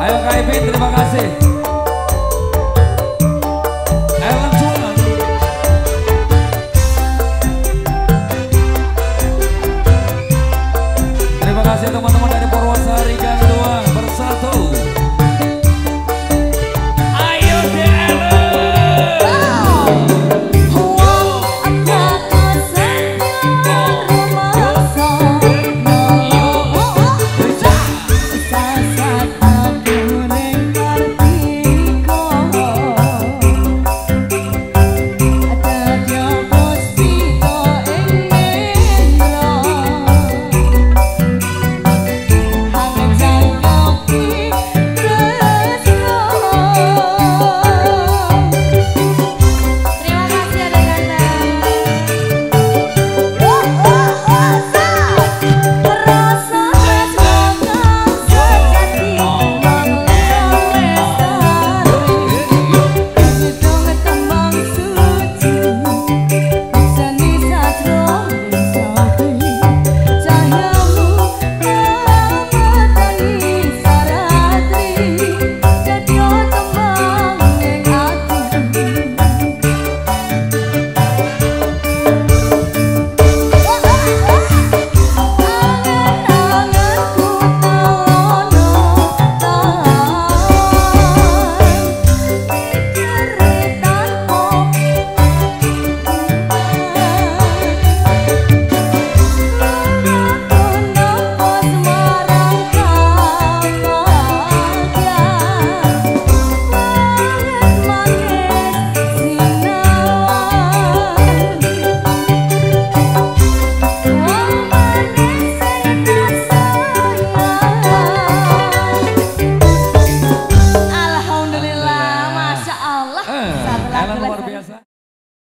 Ayo KIP terima kasih.